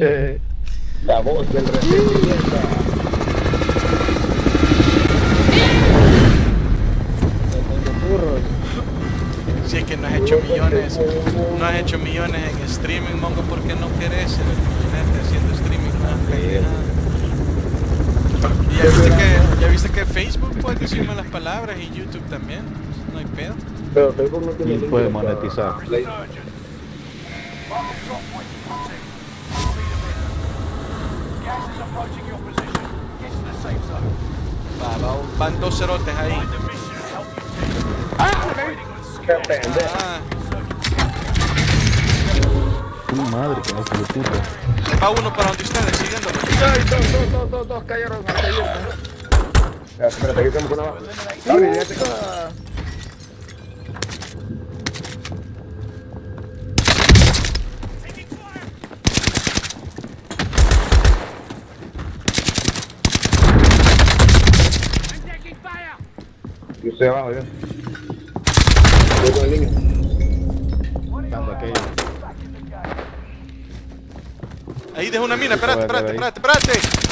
La voz del resentimiento. Si es que no has hecho millones, no has hecho millones en streaming, mongo, ¿por qué no querés ponerte haciendo streaming? Y ya viste, que, ya viste que Facebook puede decirme las palabras y YouTube también, no hay pedo. Pero Facebook no tiene Y puede monetizar. Play. Va, va, van dos cerotes ahí. Qué. Ah, Tu madre, que no se va uno para donde ustedes, siguiéndolo. Dos, dos, dos, dos, dos cayeron espérate, aquí tenemos una Yo estoy abajo. Yo con el niño. Dando aquello. Ahí dejo una mina, espérate, espérate, espérate, espérate.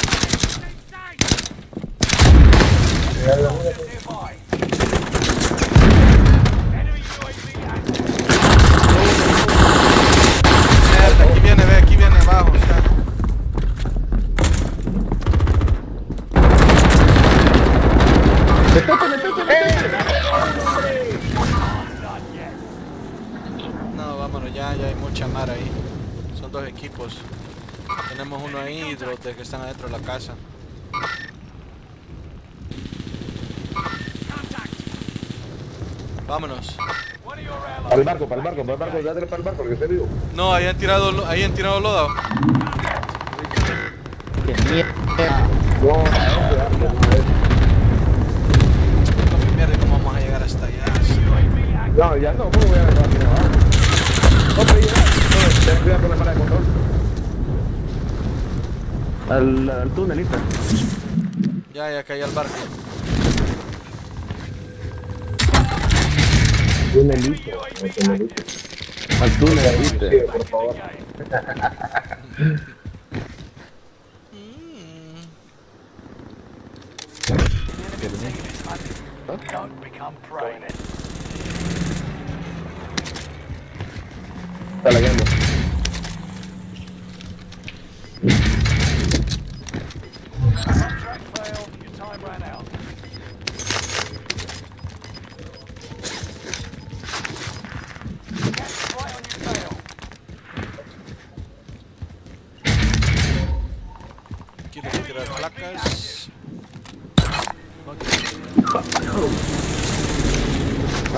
Están adentro de la casa. Vámonos. Para el barco, para el barco, para el barco, dátele para el barco, que esté vivo. No, ahí han tirado, ahí han tirado lodo. ¡Qué mierda! No, no, cuidado, no, Con mi mierda, ¿cómo vamos a llegar hasta allá? No, ya no, ¿cómo voy a aquí abajo? No, pero ya, no, ten cuidado con la mala de control. Al, al tunelita. Ya, ya caí al barco. Un tunelito. Al túnel, viste. Sí, por favor. Está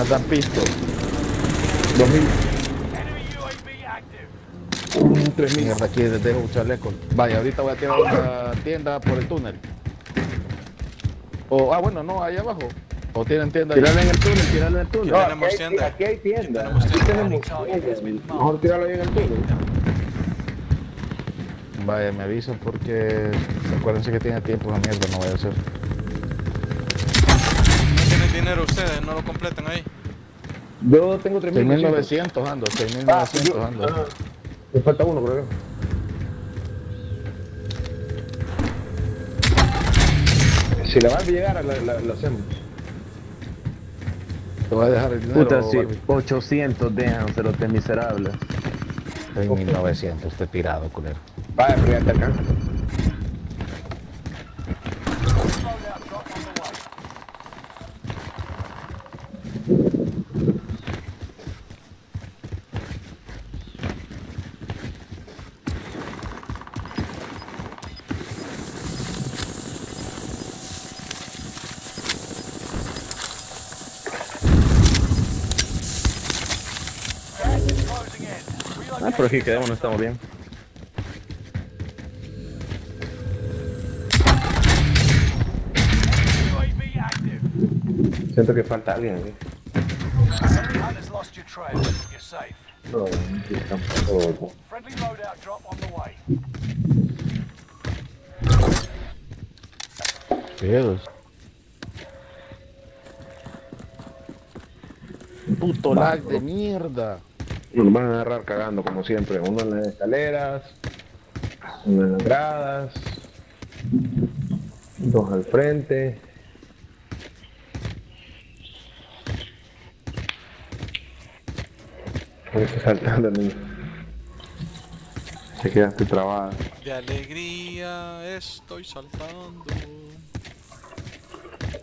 Matan pisto. 2000. Un 3000. Mierda, aquí dejo un chaleco. Vaya, ahorita voy a tirar una tienda por el túnel. O, ah, bueno, no, ahí abajo. O tienen tienda ahí. Tirarle en el túnel, tirarle en el túnel. No, aquí tenemos hay- tienda. Aquí hay tienda. Tenemos Aquí tenemos tienda. Mejor tirarlo ahí en el túnel. Vaya, me avisan porque acuérdense que tiene tiempo la mierda, no vaya a ser. Dinero ustedes, no lo completan ahí. Yo tengo 3000. 6900 ando, Ah, 6900 yo- ando. ah, me falta uno, creo. Si la van a llegar, la, la, la hacemos. Te voy a dejar el dinero. Puta, sí, Barbie. 800 dejan, cerote miserable. En 1900, usted tirado, culero. Vaya, pero ya te alcanza. Por aquí quedamos, no estamos bien. Siento que falta alguien aquí. No, tampoco. Pedos. Puto lag de mierda. Nos van a agarrar cagando como siempre. Uno en las escaleras, Uno en las gradas. Dos al frente. Voy saltando, niño. Se quedaste trabada. De alegría estoy saltando.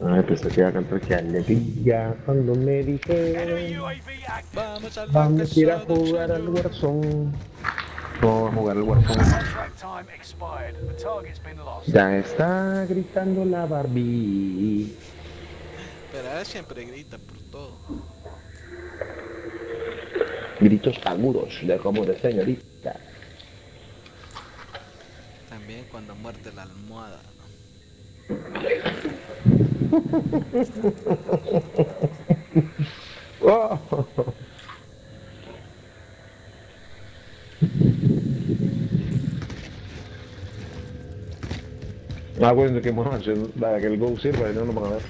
Ay, pensé que iba a cantar que alegría cuando me Enemy dije UAV active. Vamos al Vamos a ir a jugar al. Warzone. Vamos a jugar al Warzone. Ya está gritando la Barbie. Pero él siempre grita por todo. Gritos agudos de como de señorita. También cuando muerde la almohada. Oh. Bueno, que bueno, para que el Go sirva y no lo van a ver.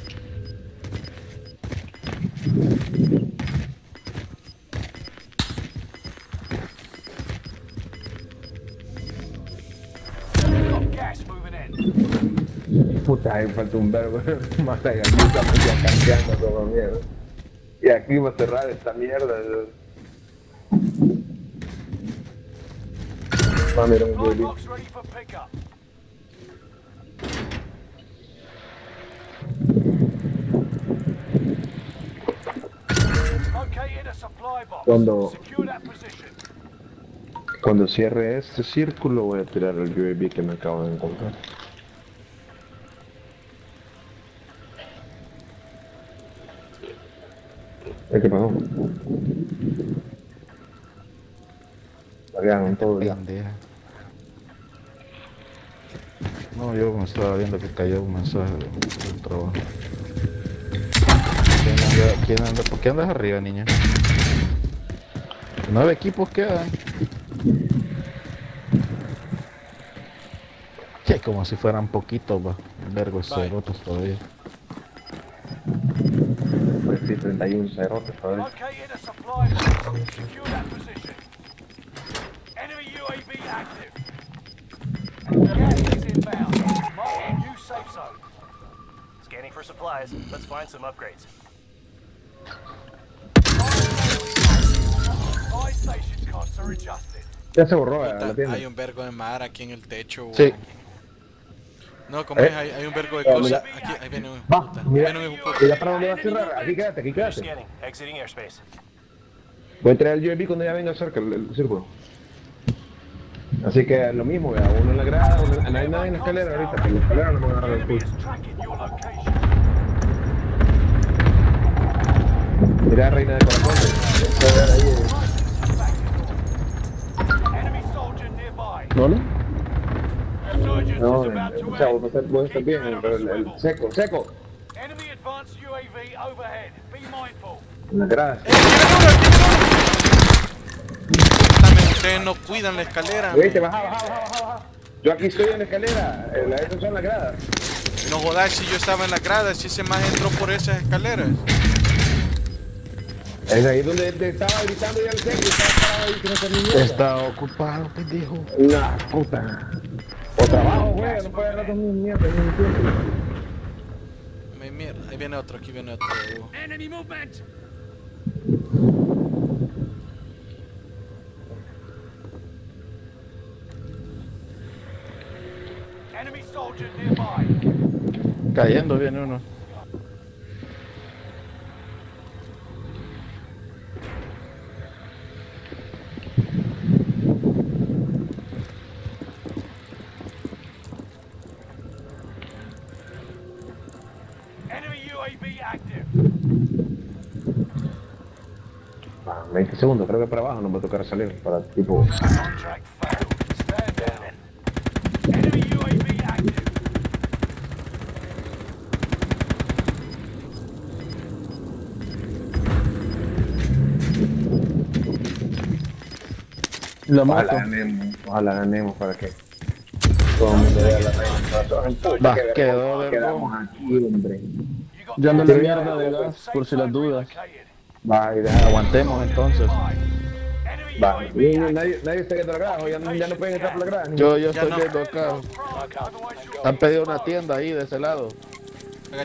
Got gas moving in. Puta, ahí falta un verbo. Más allá, aquí estamos ya cambiando como mierda. Y aquí va a cerrar esta mierda. Ah, mira, un. Cuando-. Cuando cierre este círculo voy a tirar el UAV que me acabo de encontrar. ¿Eh, ¿Qué pasó? Largaron todo. Pendeja. No, yo me estaba viendo que cayó un mensaje del trabajo. ¿Quién anda, quién anda- ¿Por qué andas arriba, niña? Nueve equipos quedan. Que como si fueran poquitos, va. Cerotos todavía. Pues sí, 31 cerotes todavía. Located a supply box. Secure that position. Enemy UAV active. Gas is inbound. Mark new safe zone. Scanning for supplies. Let's find some upgrades. Costs are adjusted. Ya se borró eh, hay un vergo de mar aquí en el techo. Sí. No, como Eh. es, hay, hay un vergo de Eh, cosas. mira. Aquí, ahí viene un Va, puta. mira. Viene un hijo de puta. ¿Y ya para dónde vas a cerrar? Aquí quédate, aquí quédate. scanning. Exiting airspace. Voy a traer el UAV cuando ya venga cerca el, el círculo. Así que lo mismo, vea, uno en la grada, uno, no hay nadie en la escalera ahorita, en la escalera no me van a dar el pulso. Mira, reina de ver ahí, eh. ¿No, no? Resurgence No, eh, end. vos estás, vos estás Keep bien, pero el, el swivel. seco, seco. Enemy advanced UAV overhead. Be mindful. En la grada. También ustedes no cuidan la escalera. Viste, baja, baja, baja, baja, baja. Yo aquí estoy en la escalera, eh, esas son las gradas. No jodas si yo estaba en la grada, si ese más entró por esas escaleras. Es ahí donde te estaba gritando ya el seco, y estaba parado ahí que no. Está ocupado, pendejo. Una puta. O trabajo, güey, no puede agarrar dos mil mierda al mismo tiempo. Me mierda. Ahí viene otro, aquí viene otro. Enemy movement. Enemy soldier nearby. Cayendo viene uno. Ah, 20 segundos, creo que para abajo nos va a tocar salir para tipo. Active. La Ojalá ganemos, ojalá ganemos para que todo el mundo vea la reina. Va, quedó. Quedamos aquí, hombre. Ya no le mierda de gas, por si las dudas. Va y deja Aguantemos entonces. Va. Y nadie, nadie está yendo a la grada, o ya, no- ya no pueden entrar por la grada. Yo, yo Ya estoy no. viendo acá. Han pedido una tienda ahí de ese lado.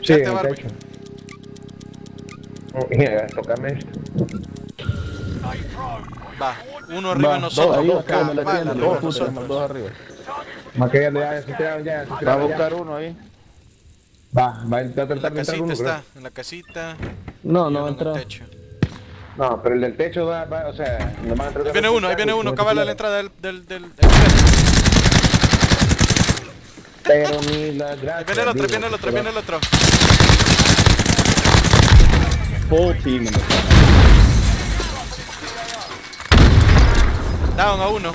Sí, en el techo. Mira, tócame esto. Va, uno arriba de nosotros. dos, dos, tienda, dos, putos, nosotros. dos arriba. Más que ya, ya se tiraron ya, se Va a ya. buscar uno ahí. Va, va a intentar En la casita uno, creo. está, en la casita. No, no va a en el entrar. techo. No, pero el del techo va, va o sea, Ahí viene uno, ahí viene uno, cabal a la entrada del, del, del, del. Pero ni la Ahí gracia. viene el otro, ahí viene el otro, ahí viene el otro. Full team. Down a uno.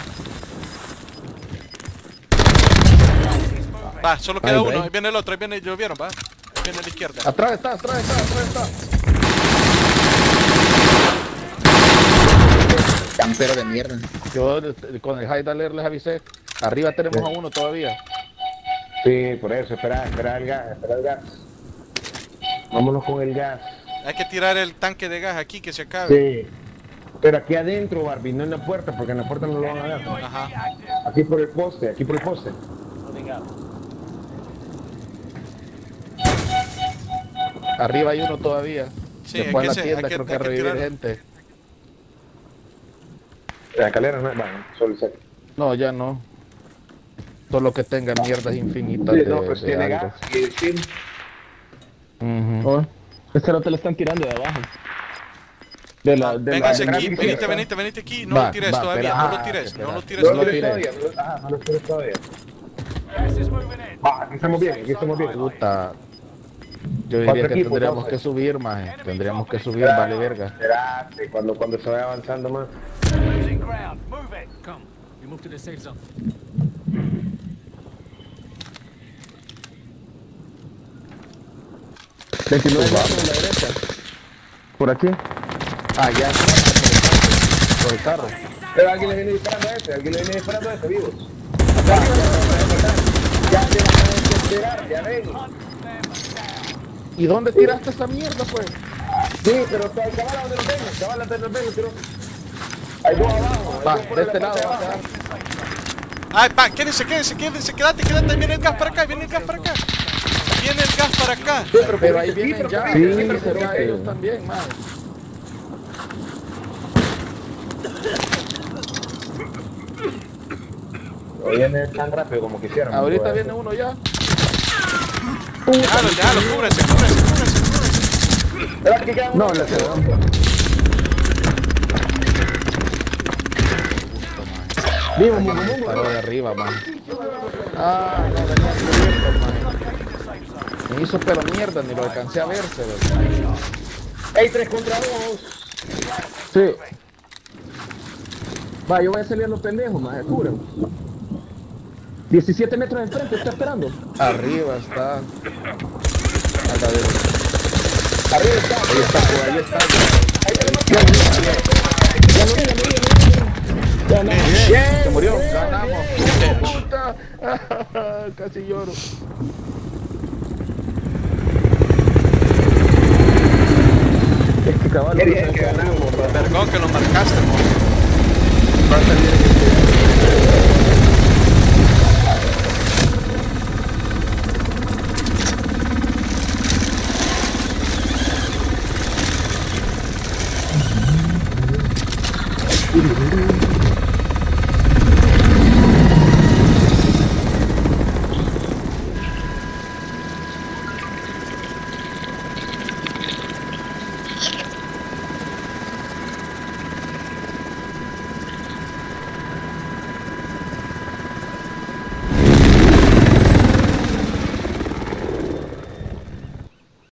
Va, solo queda Ahí, uno, ahí. ahí viene el otro, ahí viene, lo vieron, va. Ahí viene a la izquierda. Atrás está, atrás está, atrás está. Campero de mierda. Yo eh, con el high alert les avisé. Arriba tenemos a uno todavía. Sí, por eso, espera, espera el gas, espera el gas. Vámonos con el gas. Hay que tirar el tanque de gas aquí que se acabe. Sí. Pero aquí adentro, Barbie, no en la puerta, porque en la puerta no lo van a ver. Ajá. Aquí por el poste, aquí por el poste. Arriba hay uno todavía. Sí, Después en la que se- tienda creo que que revivir tirar- gente. La escalera no, bueno, solo el set. No, ya no. Solo que tenga mierdas infinitas Sí, de, no, pues de tiene algo. gas y el team. Ujú. Oh, este no te lo están tirando de abajo. De la, de Véngase la, aquí, venite, venite, venite aquí. No Va, lo tires va, todavía, espera. no lo Ah, tires, espera. no lo tires No lo lo todavía. tires todavía, no lo- ajá, no lo tires todavía. Va, aquí estamos bien, aquí estamos bien. Puta. Yo Cuatro diría que equipos, tendríamos entonces. que subir más. Tendríamos que subir, vale verga. Espérate, cuando, cuando se vaya avanzando más. Ground. Move it. Come. We move to the safe zone. 29 metros a la derecha. Por aquí. Ah, ya. Por el carro. Pero alguien le viene disparando a este, alguien le viene disparando a este, vivos. Ya, ya, ya, ya te van a desesperar, ya ven. ¿Y dónde tiraste esa mierda, pues? Sí, pero está el cabal donde lo tengo, cabal donde lo tengo, tiro. Hay dos abajo, Va, de este lado va a abajo. quedar. Ay, pa, quédense, quédense, quédense, quédate, quédate. Viene el gas para acá, viene el gas para acá. Viene el gas para acá. Pero ahí vienen ya. Sí, vienen pero ya que- ellos también, man. No viene tan rápido como quisiéramos. Ahorita viene uno ya. Déjalo, déjalo, cúbrese, cúbrese, cúbrese. Pero. No, la quedó. Vivo, mungo, mungo. Paró de arriba, man. Ah, no, cubierto, man. Me hizo pero mierda, ni lo alcancé a verse, ¿verdad? Hay tres contra dos. Sí. Va, yo voy a salir a los pendejos, más, cubren. 17 metros enfrente, está esperando. Arriba está. A la derecha. Arriba está. Ahí está, ahí está. Ya no murió. Ganamos. Casi lloro. Este caballo. Que ganamos, Vergón que lo marcaste,